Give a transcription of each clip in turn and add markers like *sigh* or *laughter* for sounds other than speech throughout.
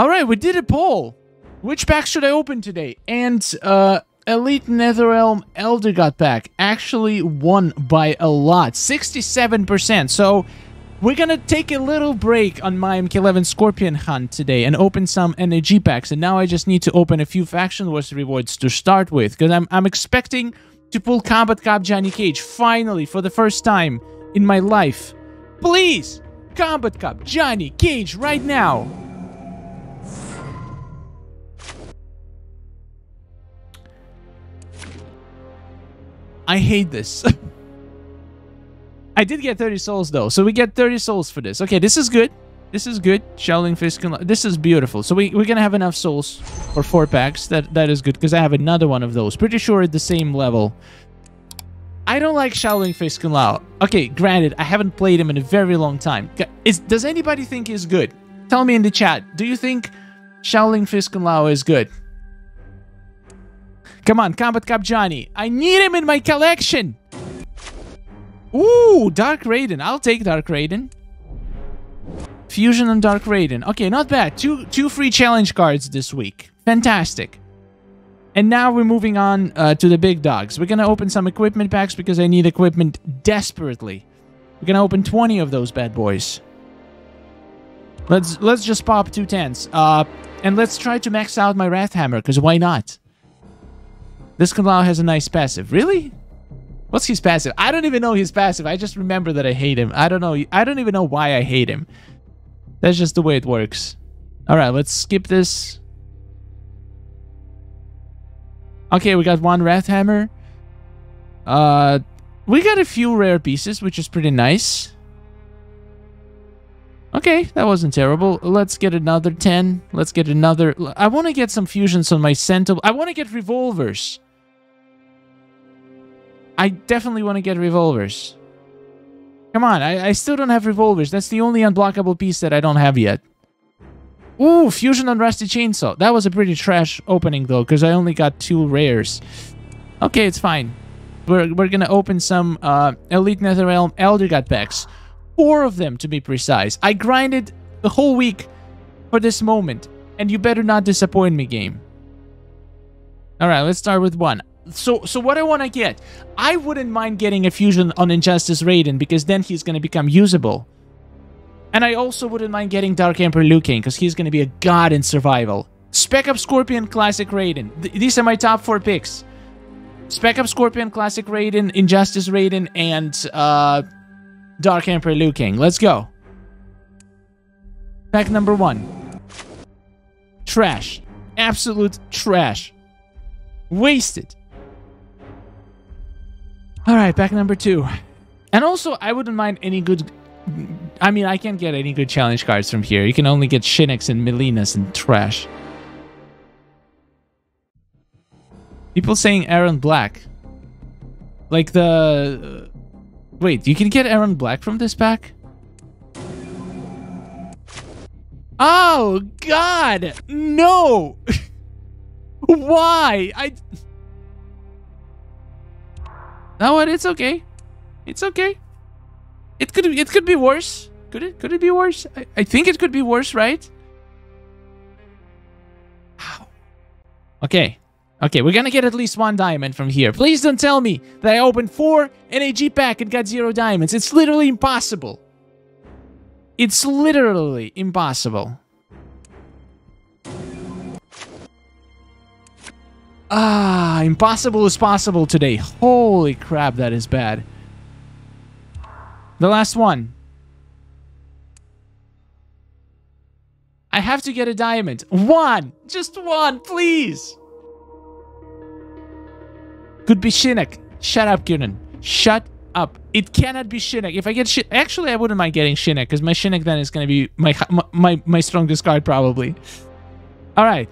All right, we did a poll. Which pack should I open today? And uh, Elite Netherrealm Elder God pack actually won by a lot, 67%. So we're gonna take a little break on my MK11 Scorpion hunt today and open some energy packs. And now I just need to open a few Faction Wars rewards to start with, because I'm, I'm expecting to pull Combat Cop Johnny Cage finally for the first time in my life. Please, Combat Cop Johnny Cage right now. I hate this. *laughs* I did get 30 souls though, so we get 30 souls for this. Okay, this is good. This is good. Shaolin Fist. This is beautiful. So we, we're gonna have enough souls for four packs. That That is good, because I have another one of those. Pretty sure at the same level. I don't like Shaolin Fist Lao. Okay, granted, I haven't played him in a very long time. Is, does anybody think he's good? Tell me in the chat. Do you think Shaolin Fisk Lao is good? Come on, Combat Cop Johnny. I need him in my collection. Ooh, Dark Raiden. I'll take Dark Raiden. Fusion and Dark Raiden. Okay, not bad. Two two free challenge cards this week. Fantastic. And now we're moving on uh, to the big dogs. We're gonna open some equipment packs because I need equipment desperately. We're gonna open 20 of those bad boys. Let's let's just pop two tens. Uh, and let's try to max out my Wrath Hammer, because why not? This Kung has a nice passive. Really? What's his passive? I don't even know his passive. I just remember that I hate him. I don't know. I don't even know why I hate him. That's just the way it works. All right, let's skip this. Okay, we got one Wrath Hammer. Uh, we got a few rare pieces, which is pretty nice. Okay, that wasn't terrible. Let's get another 10. Let's get another... I want to get some fusions on my Sentinel. I want to get revolvers. I definitely want to get revolvers. Come on, I, I still don't have revolvers. That's the only unblockable piece that I don't have yet. Ooh, Fusion on Rusty Chainsaw. That was a pretty trash opening, though, because I only got two rares. Okay, it's fine. We're, we're gonna open some uh, Elite Netherrealm Elder God packs. Four of them, to be precise. I grinded the whole week for this moment, and you better not disappoint me, game. Alright, let's start with one so so what I want to get, I wouldn't mind getting a fusion on Injustice Raiden because then he's going to become usable. And I also wouldn't mind getting Dark Emperor Liu Kang because he's going to be a god in survival. Spec Up Scorpion Classic Raiden. Th these are my top four picks. Spec Up Scorpion Classic Raiden, Injustice Raiden, and uh, Dark Emperor Liu Kang. Let's go. Pack number one. Trash. Absolute trash. Wasted. All right, back number two. And also, I wouldn't mind any good... I mean, I can't get any good challenge cards from here. You can only get Shinnocks and Mileenas and trash. People saying Erron Black. Like the... Wait, you can get Erron Black from this pack? Oh, God! No! *laughs* Why? I... No, what? It's okay. It's okay. It could it could be worse. Could it? Could it be worse? I, I think it could be worse, right? Okay. Okay, we're gonna get at least one diamond from here. Please don't tell me that I opened four NAG pack and got zero diamonds. It's literally impossible. It's literally impossible. Ah, impossible is possible today. Holy crap, that is bad. The last one. I have to get a diamond. One! Just one, please! Could be Shinnok. Shut up, Kieran. Shut up. It cannot be Shinnok. If I get Shinnok... Actually, I wouldn't mind getting Shinnok, because my Shinnok then is going to be my, my, my strongest card, probably. Alright.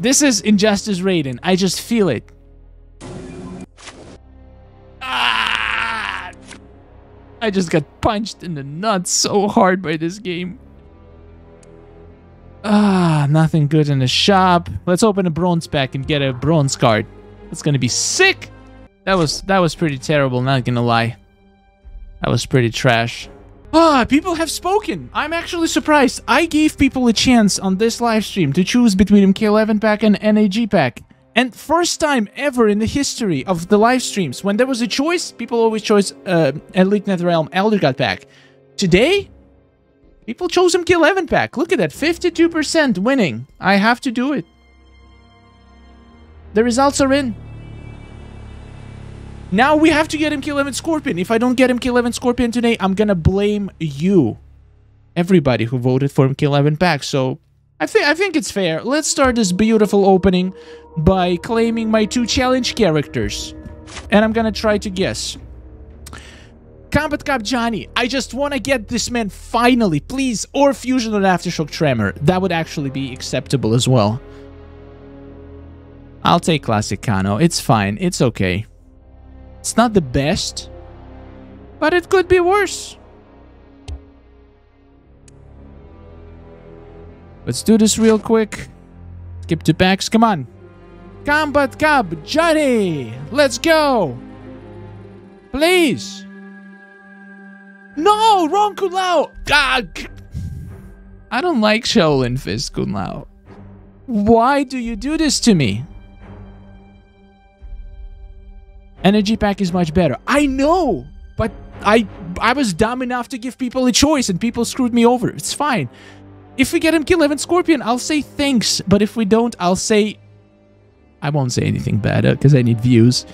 This is Injustice Raiden. I just feel it. Ah! I just got punched in the nuts so hard by this game. Ah, nothing good in the shop. Let's open a bronze pack and get a bronze card. That's gonna be sick. That was that was pretty terrible, not gonna lie. That was pretty trash. Ah, people have spoken. I'm actually surprised. I gave people a chance on this live stream to choose between MK11 pack and NAG pack. And first time ever in the history of the live streams, when there was a choice, people always chose uh, Elite Netherrealm Elder God pack. Today, people chose MK11 pack. Look at that, 52% winning. I have to do it. The results are in. Now we have to get MK11 Scorpion. If I don't get MK11 Scorpion today, I'm gonna blame you. Everybody who voted for MK11 pack. So I think I think it's fair. Let's start this beautiful opening by claiming my two challenge characters. And I'm gonna try to guess. Combat Cop Johnny, I just want to get this man finally, please, or Fusion or Aftershock Tremor. That would actually be acceptable as well. I'll take Classic Kano. It's fine. It's okay. It's not the best, but it could be worse. Let's do this real quick. Skip to packs. Come on. Combat Cop, Johnny! Let's go! Please! No! Wrong Kung Lao! Ah, God! I don't like Shaolin Fist Kung Lao. Why do you do this to me? Energy pack is much better. I know, but I I was dumb enough to give people a choice and people screwed me over. It's fine. If we get MK11 Scorpion, I'll say thanks. But if we don't, I'll say... I won't say anything bad because I need views.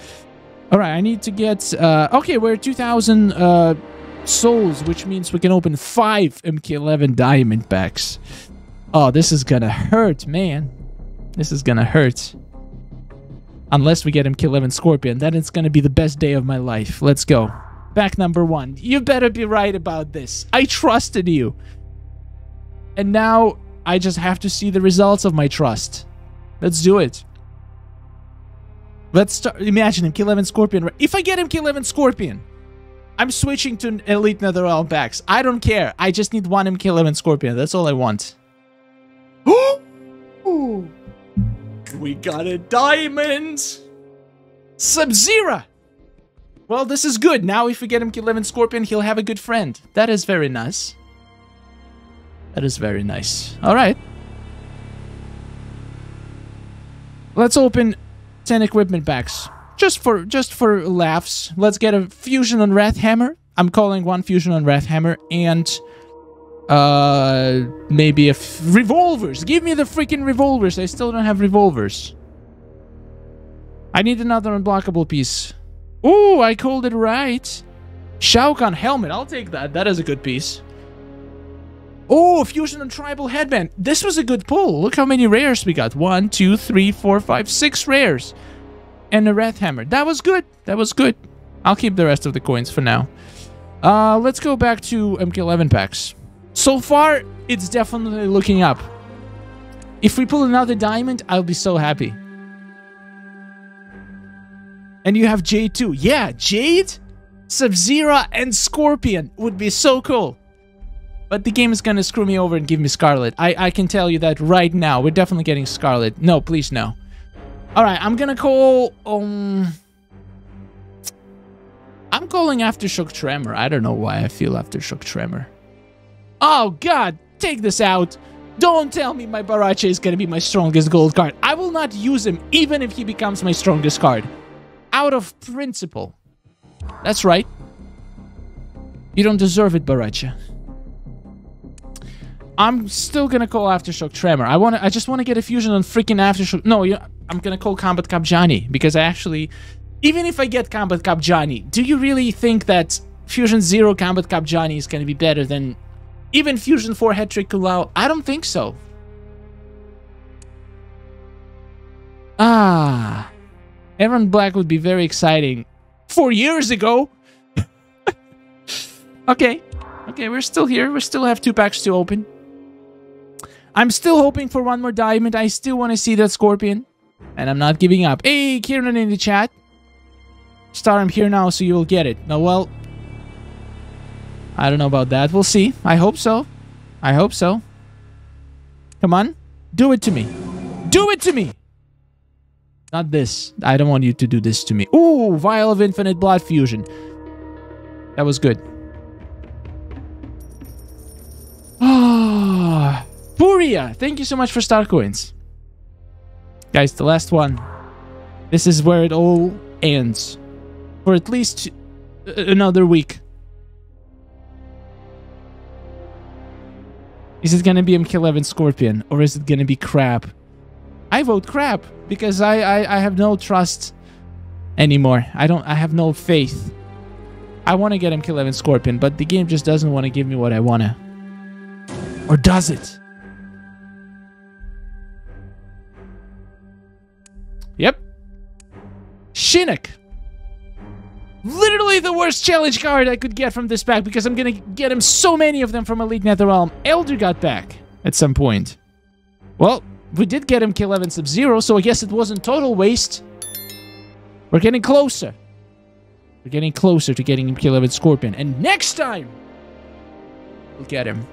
Alright, I need to get... Uh, okay, we're 2,000 uh, souls, which means we can open 5 MK11 diamond packs. Oh, this is gonna hurt, man. This is gonna hurt. Unless we get MK11 Scorpion, then it's gonna be the best day of my life. Let's go. Back number one. You better be right about this. I trusted you. And now I just have to see the results of my trust. Let's do it. Let's start. Imagine MK11 Scorpion. If I get MK11 Scorpion, I'm switching to Elite Netherrealm packs. I don't care. I just need one MK11 Scorpion. That's all I want. *gasps* *gasps* We got a diamond! Sub-Zero! Well, this is good. Now if we get him 11 Scorpion, he'll have a good friend. That is very nice. That is very nice. Alright. Let's open 10 equipment packs. Just for just for laughs. Let's get a fusion on Wrath Hammer. I'm calling one fusion on Wrath Hammer and uh, maybe a revolvers. Give me the freaking revolvers. I still don't have revolvers. I need another unblockable piece. Ooh, I called it right. Shao Kahn helmet. I'll take that. That is a good piece. Oh, fusion and tribal headband. This was a good pull. Look how many rares we got. One, two, three, four, five, six rares. And a wrath hammer. That was good. That was good. I'll keep the rest of the coins for now. Uh, let's go back to MK11 packs. So far, it's definitely looking up. If we pull another diamond, I'll be so happy. And you have Jade too. Yeah, Jade, Sub-Zero, and Scorpion would be so cool. But the game is gonna screw me over and give me Skarlet. I, I can tell you that right now. We're definitely getting Skarlet. No, please no. Alright, I'm gonna call... Um, I'm calling Aftershock Tremor. I don't know why I feel Aftershock Tremor. Oh, God, take this out. Don't tell me my Baraka is going to be my strongest gold card. I will not use him even if he becomes my strongest card. Out of principle. That's right. You don't deserve it, Baraka. I'm still gonna call Aftershock Tremor. I want I just want to get a fusion on freaking Aftershock. No, I'm gonna call Combat Cop Johnny because I actually, even if I get Combat Cop Johnny, do you really think that Fusion Zero Combat Cop Johnny is gonna be better than even Fusion 4 Hat Trick Kung Lao? I don't think so. Ah. Erron Black would be very exciting. Four years ago? *laughs* okay. Okay, we're still here. We still have two packs to open. I'm still hoping for one more diamond. I still want to see that Scorpion. And I'm not giving up. Hey, Kieran in the chat. Star, I'm here now, so you will get it. Now, well, I don't know about that. We'll see. I hope so. I hope so. Come on. Do it to me. Do it to me! Not this. I don't want you to do this to me. Ooh, Vial of Infinite Blood Fusion. That was good. Ah, Puria! Thank you so much for star coins. Guys, the last one. This is where it all ends. For at least uh, another week. Is it gonna be MK11 Scorpion or is it gonna be crap? I vote crap because I, I, I have no trust anymore. I don't I have no faith. I want to get MK11 Scorpion, but the game just doesn't want to give me what I wanna. Or does it? Yep. Shinnok. Literally the worst challenge card I could get from this pack because I'm gonna get him so many of them from Elite Netherrealm. Elder God pack at some point. Well, we did get MK11 Sub-Zero, so I guess it wasn't total waste. We're getting closer. We're getting closer to getting MK11 Scorpion. And next time, we'll get him.